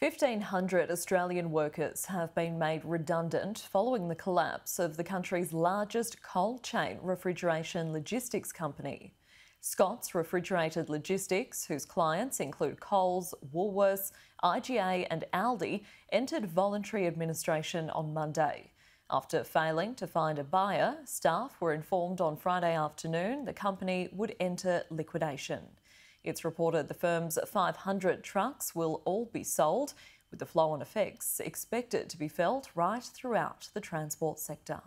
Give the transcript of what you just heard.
1,500 Australian workers have been made redundant following the collapse of the country's largest cold chain refrigeration logistics company. Scott's Refrigerated Logistics, whose clients include Coles, Woolworths, IGA, and Aldi, entered voluntary administration on Monday. After failing to find a buyer, staff were informed on Friday afternoon the company would enter liquidation. It's reported the firm's 500 trucks will all be sold, with the flow on effects expected to be felt right throughout the transport sector.